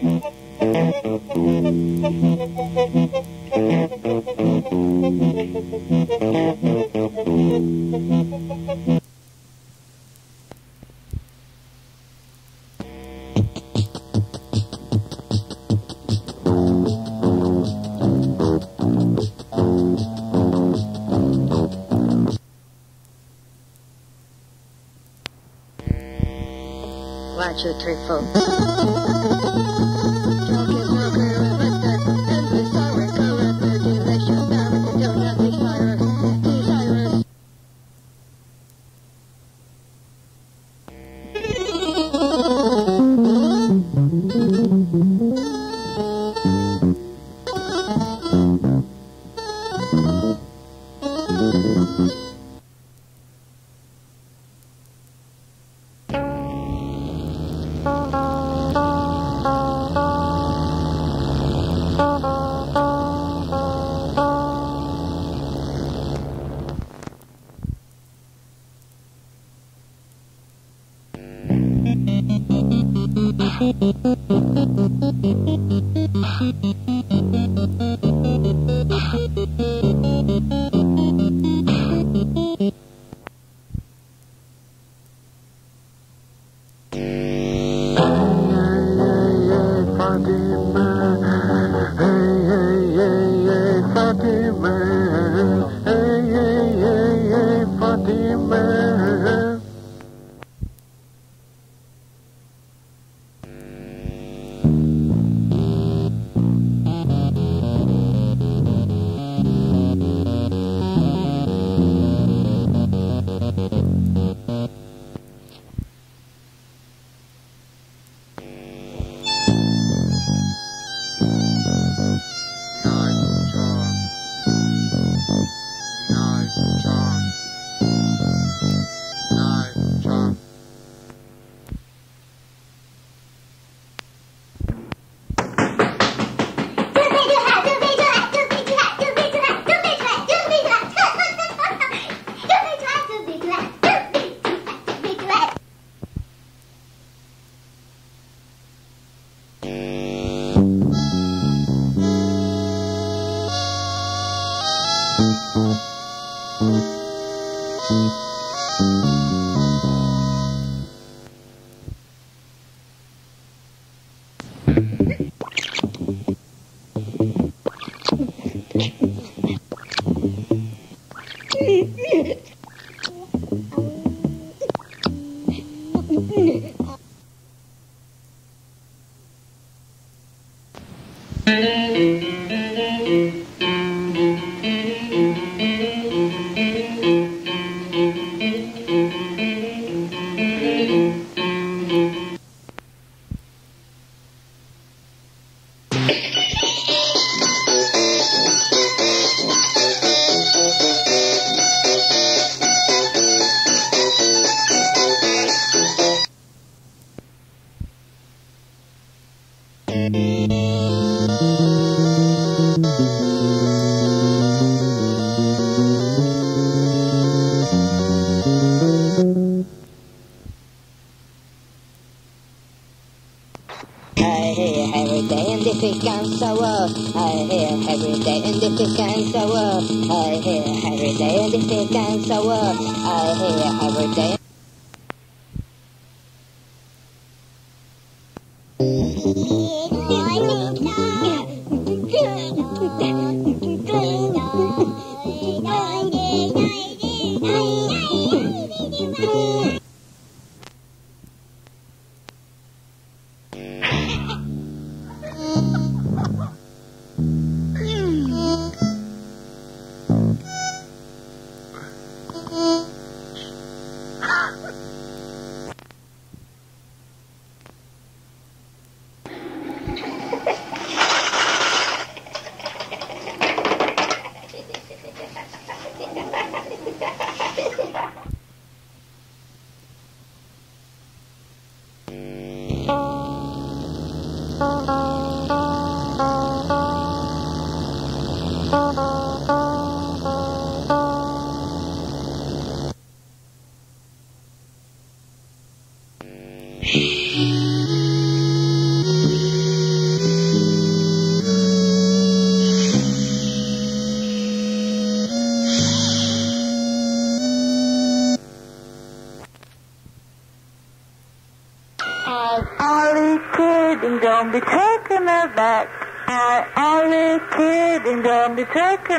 One, two, three, four. I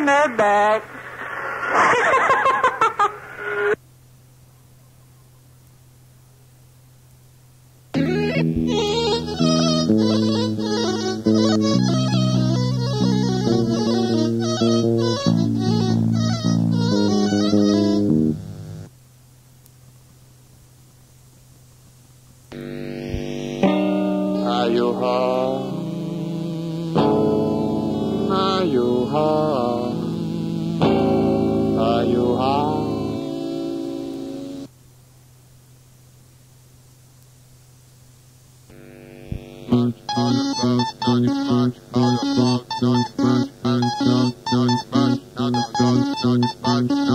in their bag Dun, dun, dun, dun, dun, dun, dun, dun, dun, dun, dun, dun, dun, dun, dun, dun, dun, don't dun, dun, dun, dun, dun,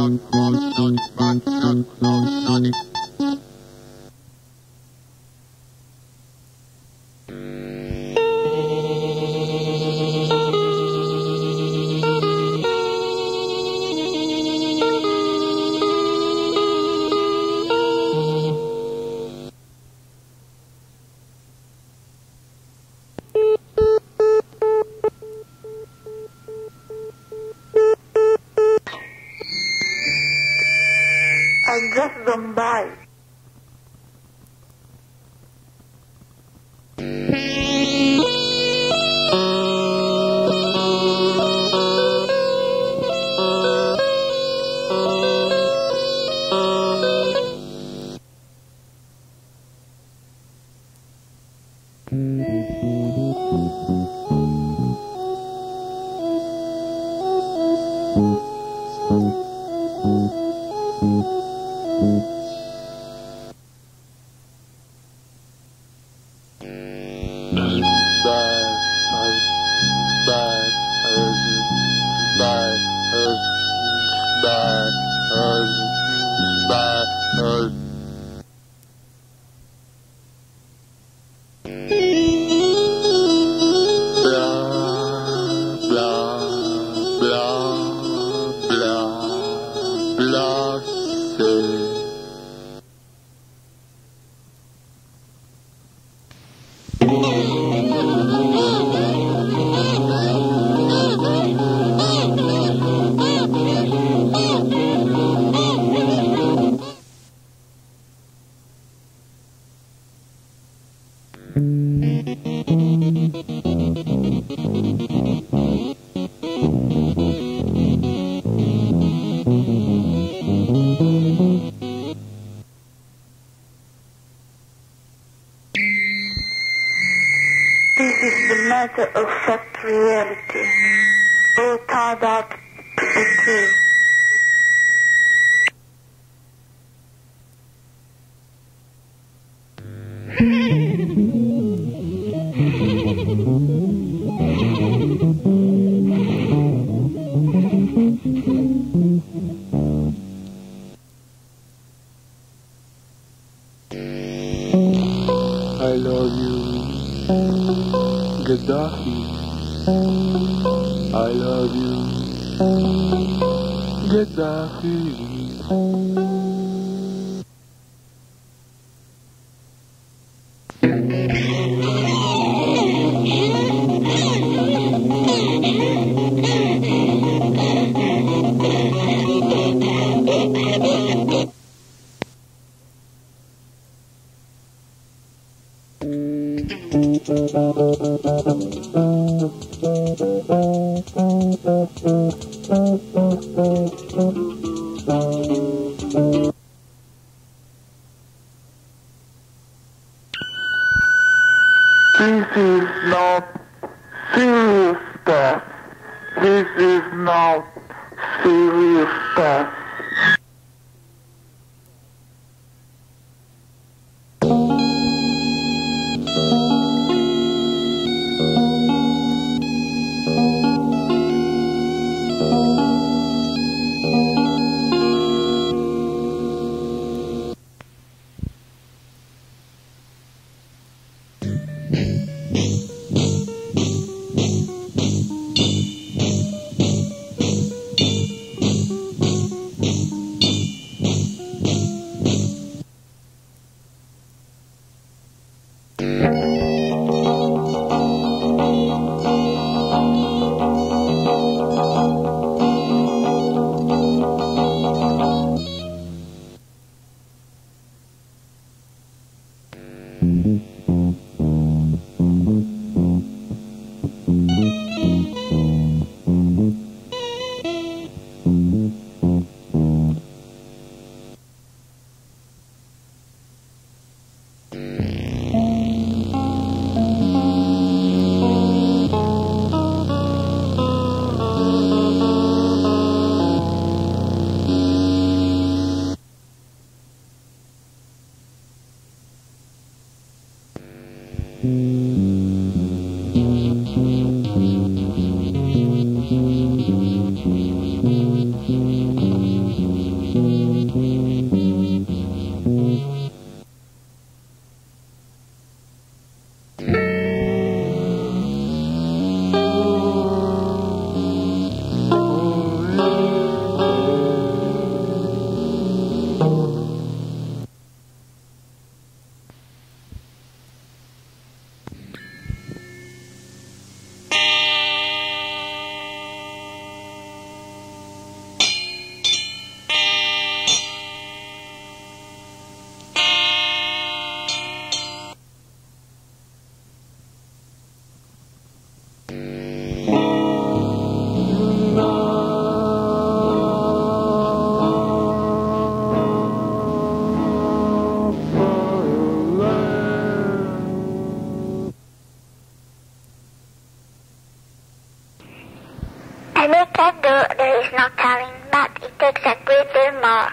there is no telling, but it takes a great deal more.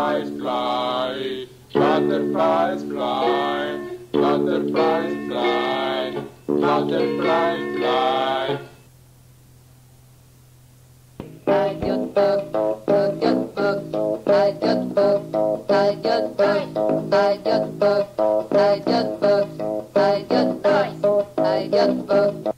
butterflies fly, butterflies fly, butterflies fly, butterflies fly. I got bug, I got bug, I got bug, I got bug, I got bug, I got bug, I got bug.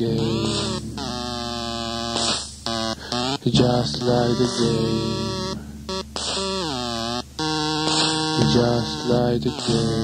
Game. Just like the game. Just like the game.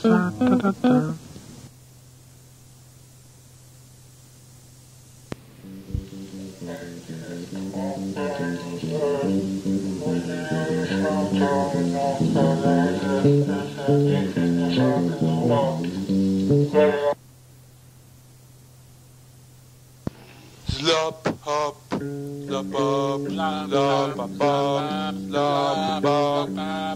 Slap, hop, slap hop slap hop lop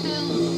Thank you.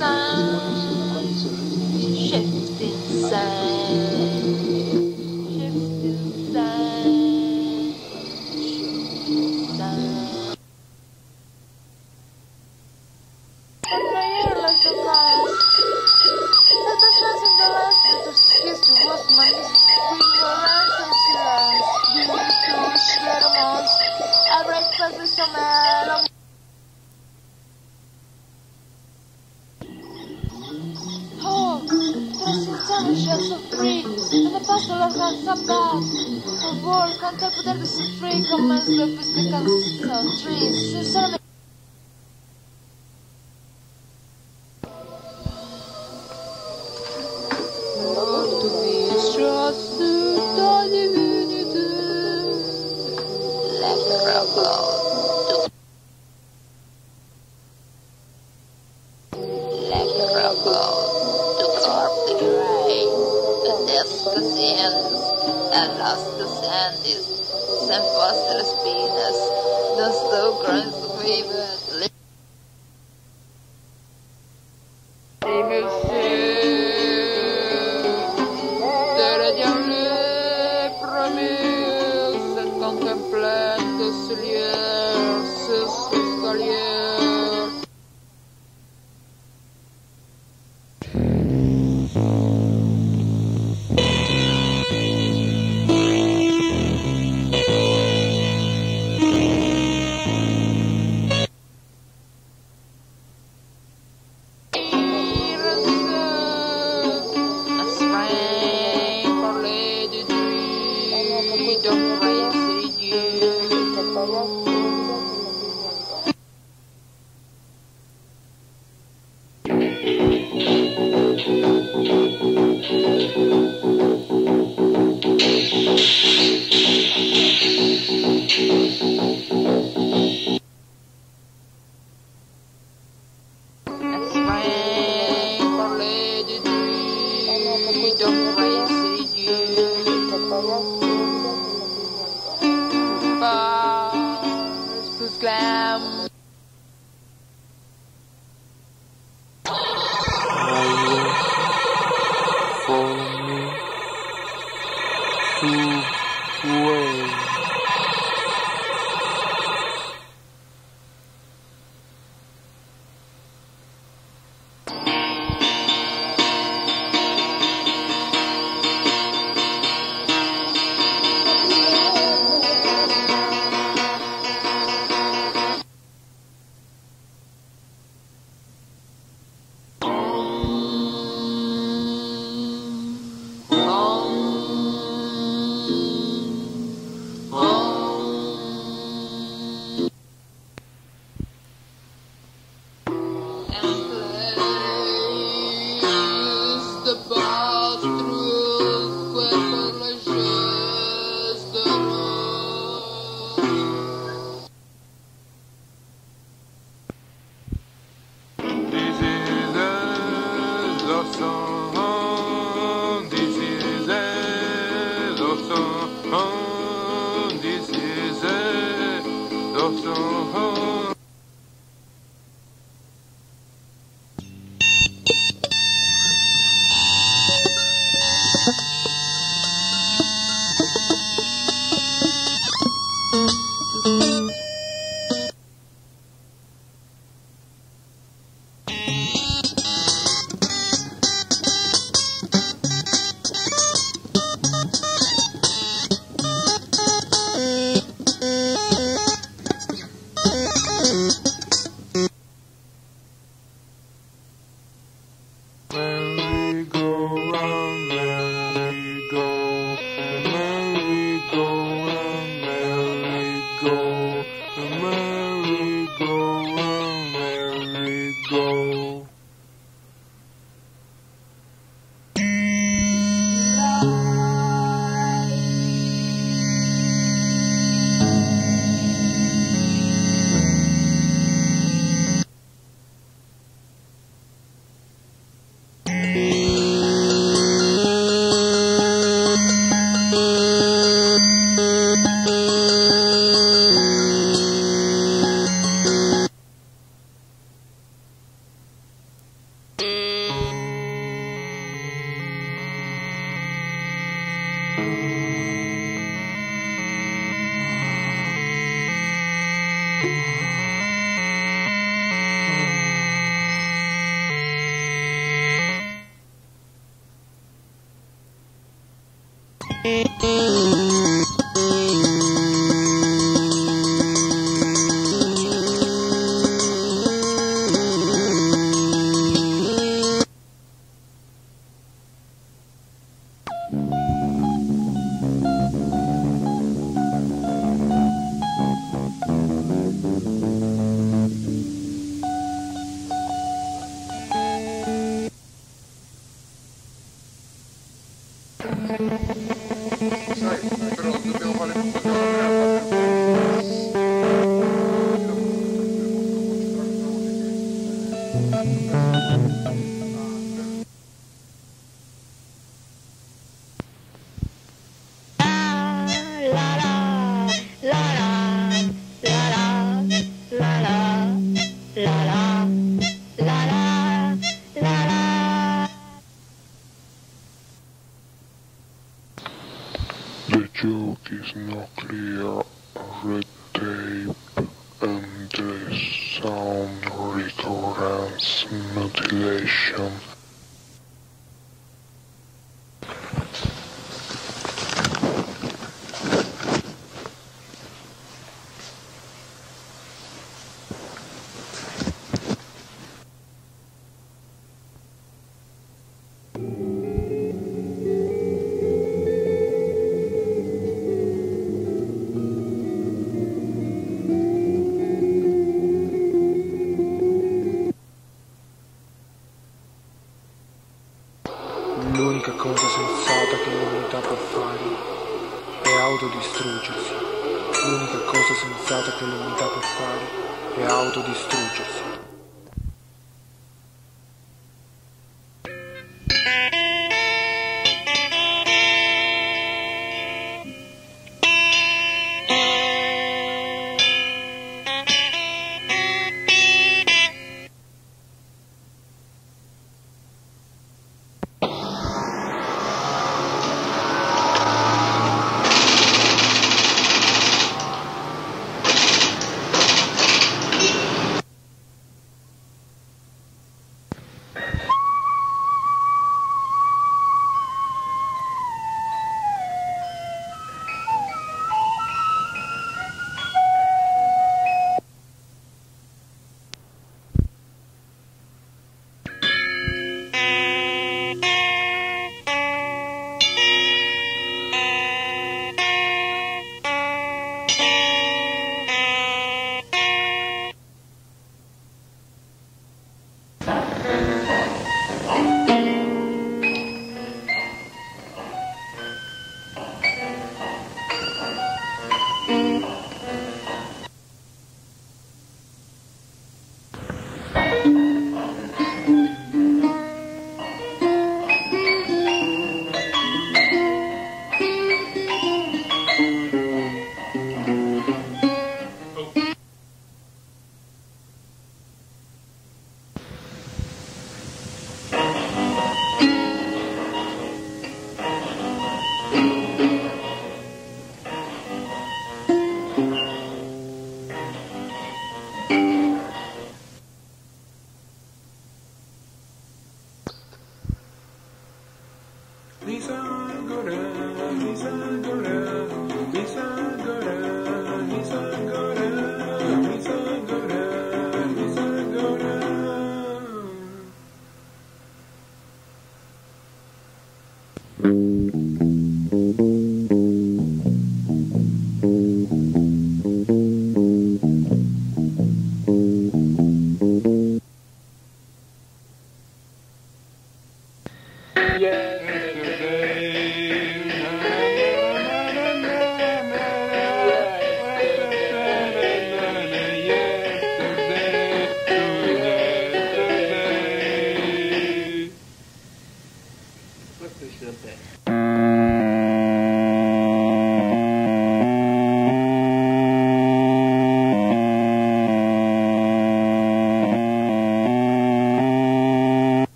Say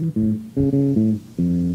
Mm-hmm.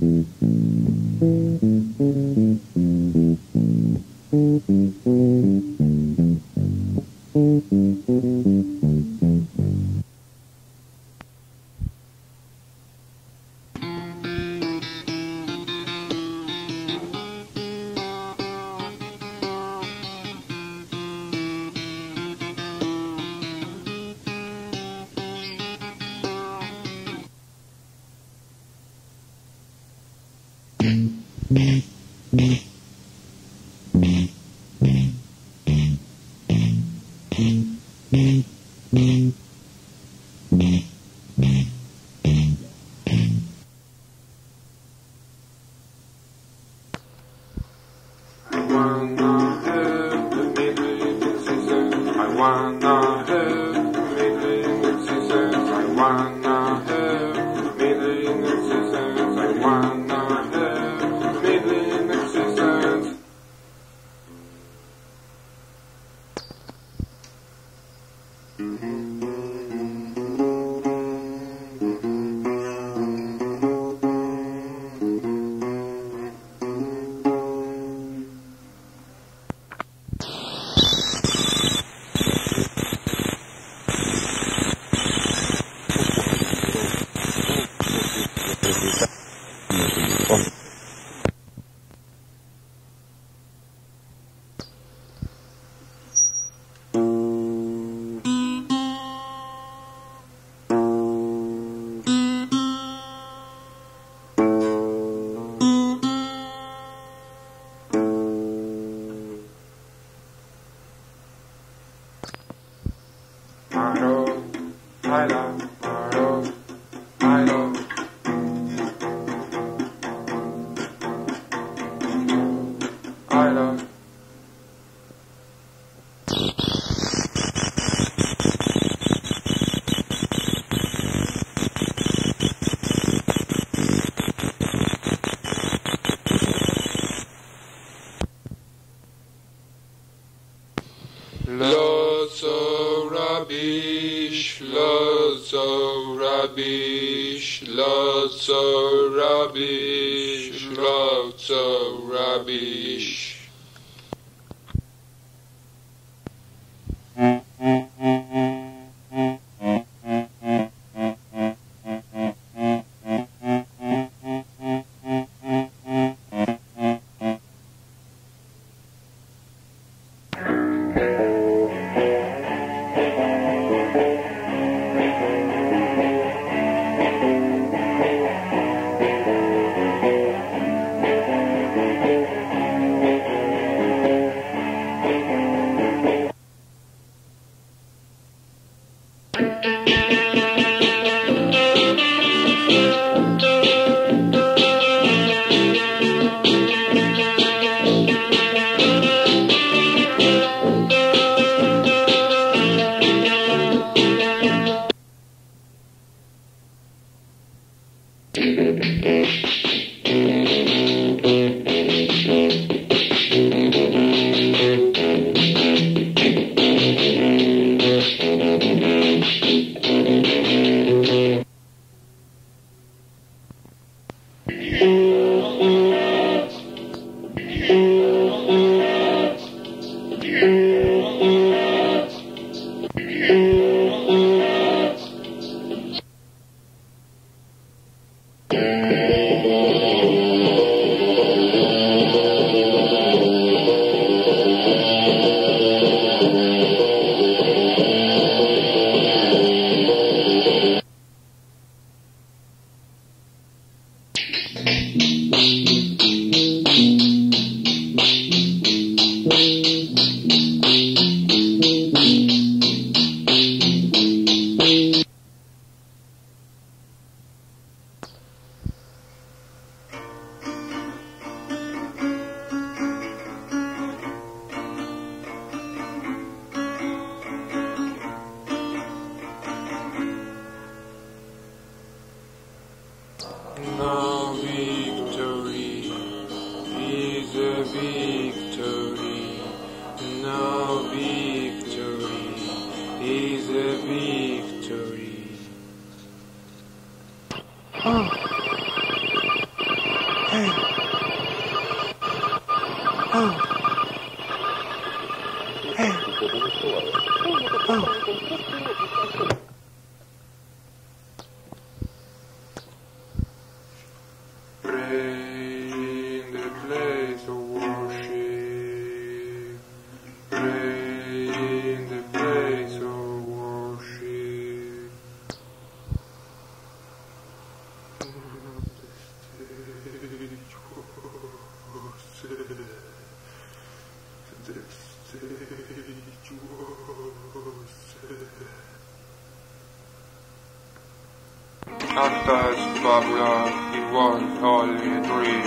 It was only a dream,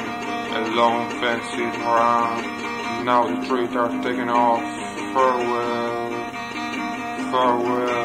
a long fenced around. Now the trees are taken off. Farewell, farewell.